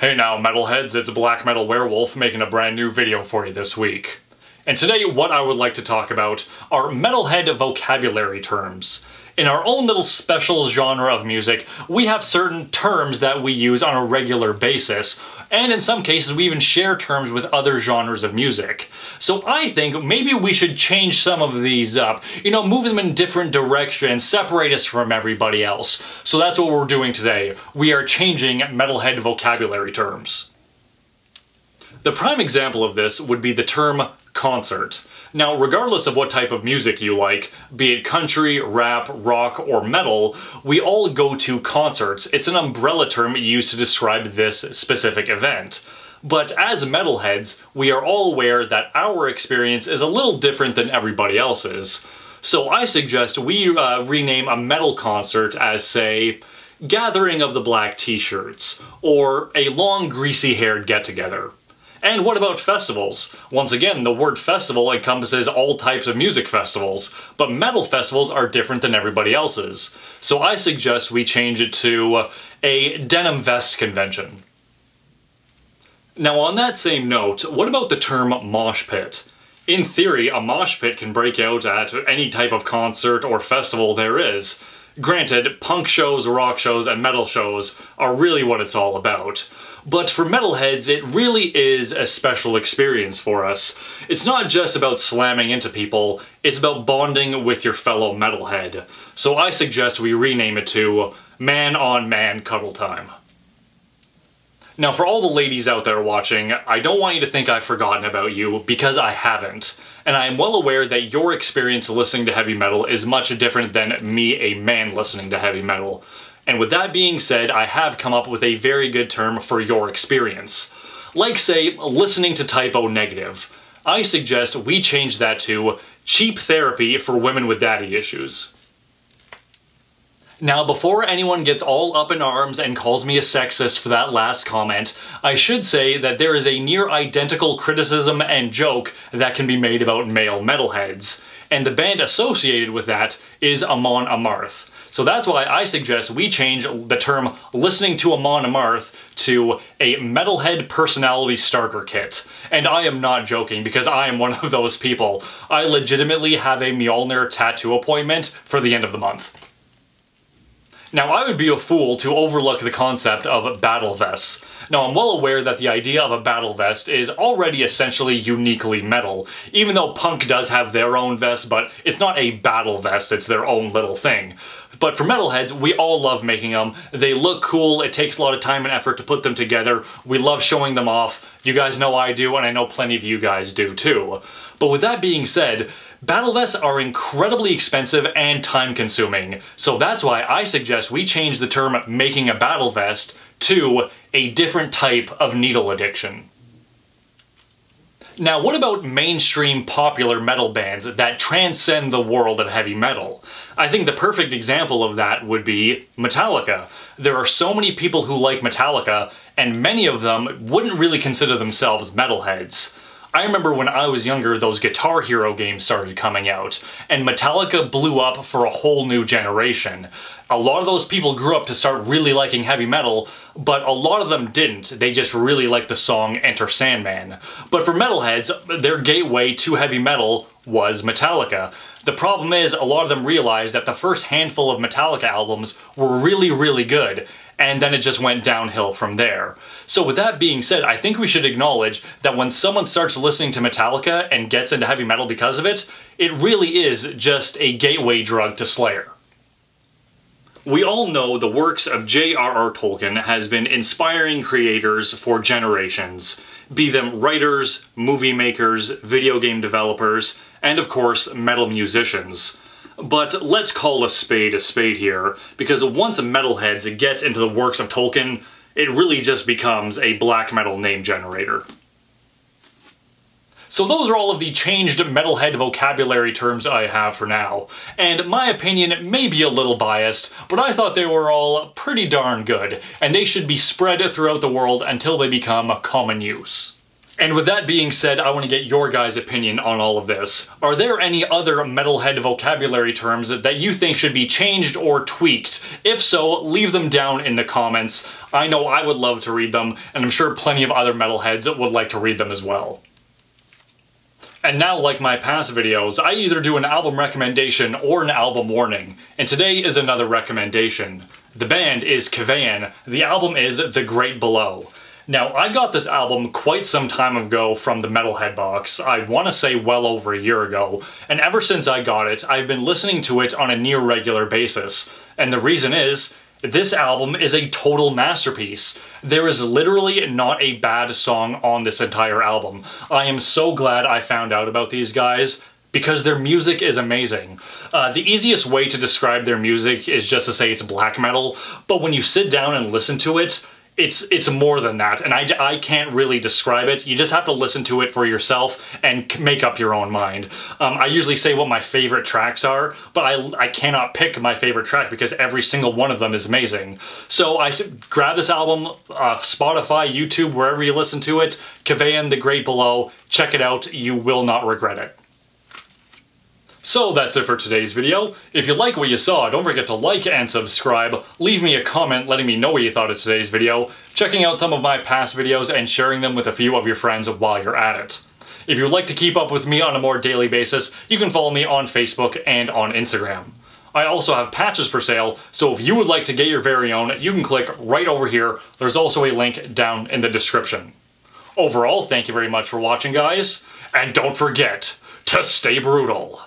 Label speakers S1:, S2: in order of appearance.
S1: Hey now, metalheads, it's Black Metal Werewolf making a brand new video for you this week. And today, what I would like to talk about are metalhead vocabulary terms. In our own little special genre of music, we have certain terms that we use on a regular basis, and in some cases we even share terms with other genres of music. So I think maybe we should change some of these up, you know, move them in different directions, separate us from everybody else. So that's what we're doing today. We are changing metalhead vocabulary terms. The prime example of this would be the term concert. Now, regardless of what type of music you like, be it country, rap, rock, or metal, we all go to concerts. It's an umbrella term used to describe this specific event. But as metalheads, we are all aware that our experience is a little different than everybody else's. So I suggest we uh, rename a metal concert as, say, Gathering of the Black T-Shirts, or a long greasy-haired get-together. And what about festivals? Once again, the word festival encompasses all types of music festivals, but metal festivals are different than everybody else's. So I suggest we change it to a denim vest convention. Now on that same note, what about the term mosh pit? In theory, a mosh pit can break out at any type of concert or festival there is. Granted, punk shows, rock shows, and metal shows are really what it's all about. But for metalheads, it really is a special experience for us. It's not just about slamming into people, it's about bonding with your fellow metalhead. So I suggest we rename it to Man on Man Cuddle Time. Now, for all the ladies out there watching, I don't want you to think I've forgotten about you, because I haven't. And I am well aware that your experience listening to heavy metal is much different than me, a man, listening to heavy metal. And with that being said, I have come up with a very good term for your experience. Like, say, listening to Type O Negative. I suggest we change that to cheap therapy for women with daddy issues. Now, before anyone gets all up in arms and calls me a sexist for that last comment, I should say that there is a near identical criticism and joke that can be made about male metalheads, and the band associated with that is Amon Amarth. So that's why I suggest we change the term listening to Amon Amarth to a metalhead personality starter kit. And I am not joking because I am one of those people. I legitimately have a Mjolnir tattoo appointment for the end of the month. Now, I would be a fool to overlook the concept of battle vests. Now, I'm well aware that the idea of a battle vest is already essentially uniquely metal, even though punk does have their own vest, but it's not a battle vest, it's their own little thing. But for metalheads, we all love making them. They look cool, it takes a lot of time and effort to put them together. We love showing them off. You guys know I do, and I know plenty of you guys do too. But with that being said, Battle vests are incredibly expensive and time consuming, so that's why I suggest we change the term making a battle vest to a different type of needle addiction. Now, what about mainstream popular metal bands that transcend the world of heavy metal? I think the perfect example of that would be Metallica. There are so many people who like Metallica, and many of them wouldn't really consider themselves metalheads. I remember when I was younger, those Guitar Hero games started coming out, and Metallica blew up for a whole new generation. A lot of those people grew up to start really liking heavy metal, but a lot of them didn't. They just really liked the song Enter Sandman. But for metalheads, their gateway to heavy metal was Metallica. The problem is, a lot of them realized that the first handful of Metallica albums were really, really good, and then it just went downhill from there. So with that being said, I think we should acknowledge that when someone starts listening to Metallica and gets into heavy metal because of it, it really is just a gateway drug to Slayer. We all know the works of J.R.R. Tolkien has been inspiring creators for generations, be them writers, movie makers, video game developers, and of course, metal musicians. But let's call a spade a spade here, because once metalheads get into the works of Tolkien, it really just becomes a black metal name generator. So those are all of the changed metalhead vocabulary terms I have for now, and my opinion may be a little biased, but I thought they were all pretty darn good, and they should be spread throughout the world until they become common use. And with that being said, I want to get your guys' opinion on all of this. Are there any other metalhead vocabulary terms that you think should be changed or tweaked? If so, leave them down in the comments. I know I would love to read them, and I'm sure plenty of other metalheads would like to read them as well. And now, like my past videos, I either do an album recommendation or an album warning, and today is another recommendation. The band is Kvaen, the album is The Great Below. Now, I got this album quite some time ago from the Metalhead box, I want to say well over a year ago, and ever since I got it, I've been listening to it on a near regular basis. And the reason is, this album is a total masterpiece. There is literally not a bad song on this entire album. I am so glad I found out about these guys because their music is amazing. Uh, the easiest way to describe their music is just to say it's black metal, but when you sit down and listen to it, it's it's more than that, and I, I can't really describe it. You just have to listen to it for yourself and make up your own mind. Um, I usually say what my favorite tracks are, but I, I cannot pick my favorite track because every single one of them is amazing. So I grab this album, uh, Spotify, YouTube, wherever you listen to it, Kvaen, The Great Below, check it out, you will not regret it. So that's it for today's video. If you like what you saw, don't forget to like and subscribe, leave me a comment letting me know what you thought of today's video, checking out some of my past videos, and sharing them with a few of your friends while you're at it. If you'd like to keep up with me on a more daily basis, you can follow me on Facebook and on Instagram. I also have patches for sale, so if you would like to get your very own, you can click right over here. There's also a link down in the description. Overall, thank you very much for watching, guys, and don't forget to stay brutal.